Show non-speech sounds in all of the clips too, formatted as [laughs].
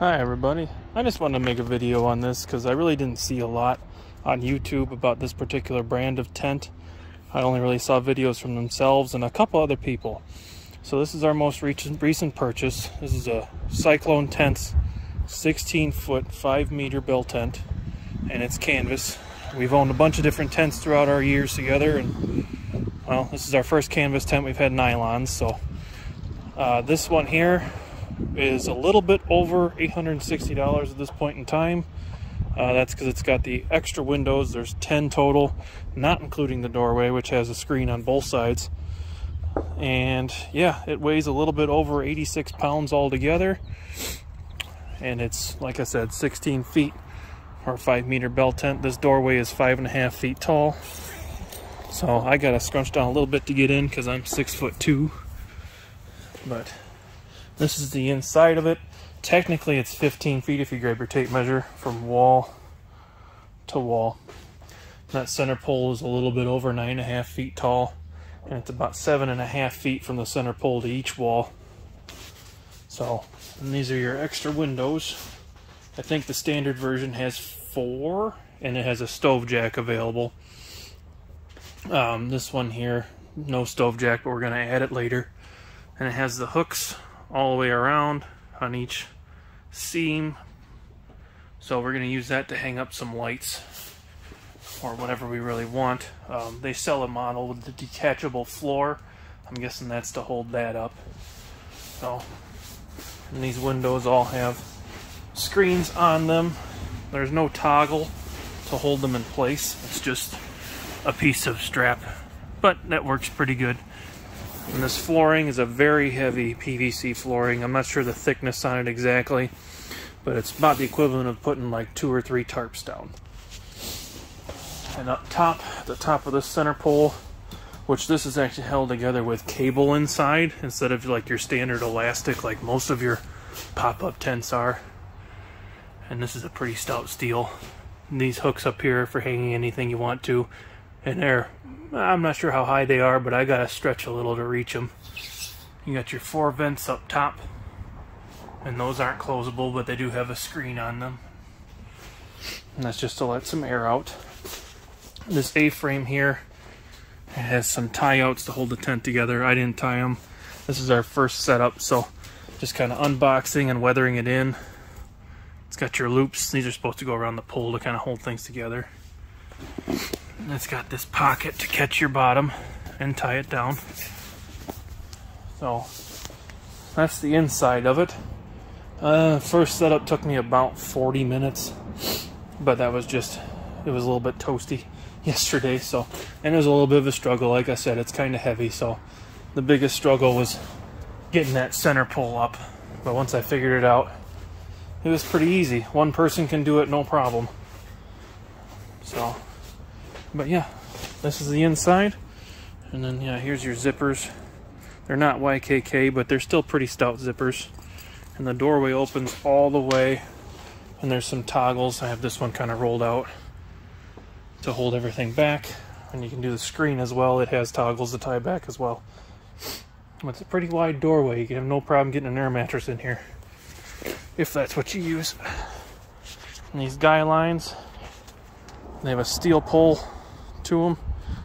Hi everybody. I just wanted to make a video on this because I really didn't see a lot on YouTube about this particular brand of tent. I only really saw videos from themselves and a couple other people. So this is our most recent, recent purchase. This is a Psyclone Tents 16 foot 5 meter bell tent and it's canvas. We've owned a bunch of different tents throughout our years together and well this is our first canvas tent we've had nylons so uh, this one here is a little bit over $860 at this point in time. Uh, that's because it's got the extra windows. There's 10 total, not including the doorway, which has a screen on both sides. And yeah, it weighs a little bit over 86 pounds altogether. And it's, like I said, 16 feet or 5 meter bell tent. This doorway is 5.5 feet tall. So I got to scrunch down a little bit to get in because I'm 6 foot 2. But this is the inside of it. Technically, it's 15 feet if you grab your tape measure from wall to wall. That center pole is a little bit over nine and a half feet tall, and it's about seven and a half feet from the center pole to each wall. So, these are your extra windows. I think the standard version has four, and it has a stove jack available. Um, this one here, no stove jack, but we're going to add it later. And it has the hooks all the way around on each seam. So we're going to use that to hang up some lights or whatever we really want. Um, they sell a model with the detachable floor. I'm guessing that's to hold that up. So, and these windows all have screens on them. There's no toggle to hold them in place. It's just a piece of strap, but that works pretty good. And this flooring is a very heavy PVC flooring. I'm not sure the thickness on it exactly, but it's about the equivalent of putting like two or three tarps down. And up top, the top of the center pole, which this is actually held together with cable inside instead of like your standard elastic like most of your pop-up tents are. And this is a pretty stout steel. And these hooks up here for hanging anything you want to. And they're I'm not sure how high they are, but I gotta stretch a little to reach them. You got your four vents up top, and those aren't closable, but they do have a screen on them. And that's just to let some air out. This A-frame here has some tie outs to hold the tent together. I didn't tie them. This is our first setup, so just kind of unboxing and weathering it in. It's got your loops. These are supposed to go around the pole to kind of hold things together. It's got this pocket to catch your bottom and tie it down. So that's the inside of it. Uh, first setup took me about 40 minutes, but that was just, it was a little bit toasty [laughs] yesterday, so, and it was a little bit of a struggle. Like I said, it's kind of heavy, so the biggest struggle was getting that center pole up. But once I figured it out, it was pretty easy. One person can do it, no problem. So, but yeah, this is the inside. And then, yeah, here's your zippers. They're not YKK, but they're still pretty stout zippers. And the doorway opens all the way. And there's some toggles. I have this one kind of rolled out to hold everything back. And you can do the screen as well. It has toggles to tie back as well. It's a pretty wide doorway. You can have no problem getting an air mattress in here. If that's what you use. And these guy lines, they have a steel pole to them.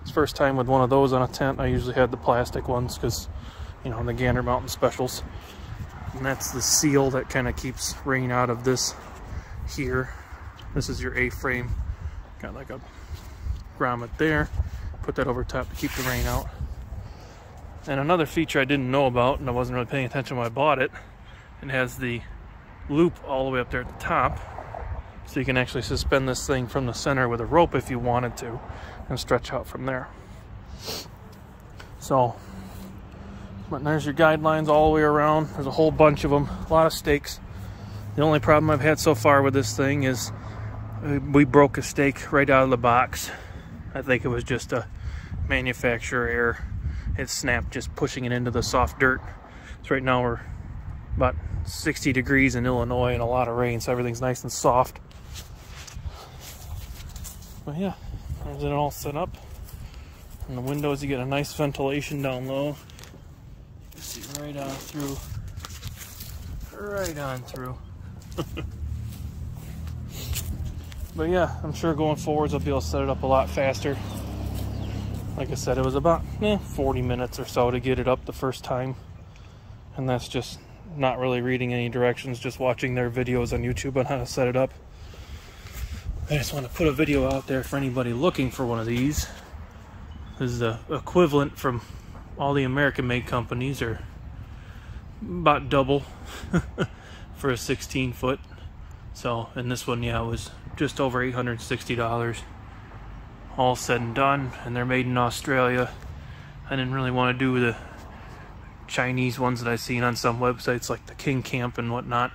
It's first time with one of those on a tent. I usually had the plastic ones because, you know, the Gander Mountain specials. And that's the seal that kind of keeps rain out of this here. This is your A-frame. Got like a grommet there. Put that over top to keep the rain out. And another feature I didn't know about, and I wasn't really paying attention when I bought it, it has the loop all the way up there at the top. So you can actually suspend this thing from the center with a rope if you wanted to and stretch out from there. So, but there's your guidelines all the way around. There's a whole bunch of them, a lot of stakes. The only problem I've had so far with this thing is uh, we broke a stake right out of the box. I think it was just a manufacturer error. It snapped just pushing it into the soft dirt. So right now we're about 60 degrees in Illinois and a lot of rain, so everything's nice and soft. But yeah, there's it all set up. And the windows, you get a nice ventilation down low. You see right on through, right on through. [laughs] but yeah, I'm sure going forwards I'll be able to set it up a lot faster. Like I said, it was about eh, 40 minutes or so to get it up the first time. And that's just not really reading any directions, just watching their videos on YouTube on how to set it up. I just want to put a video out there for anybody looking for one of these. This is the equivalent from all the American made companies are about double [laughs] for a 16 foot. So, and this one, yeah, was just over $860 all said and done, and they're made in Australia. I didn't really want to do the Chinese ones that I've seen on some websites like the King Camp and whatnot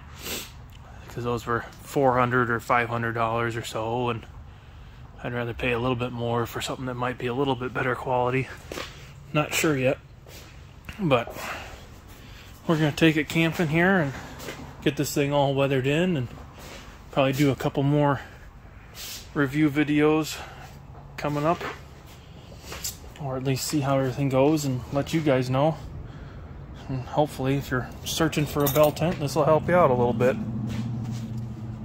because those were 400 or 500 dollars or so and I'd rather pay a little bit more for something that might be a little bit better quality. Not sure yet but we're gonna take it camping here and get this thing all weathered in and probably do a couple more review videos coming up or at least see how everything goes and let you guys know. And hopefully if you're searching for a bell tent this will help you out a little bit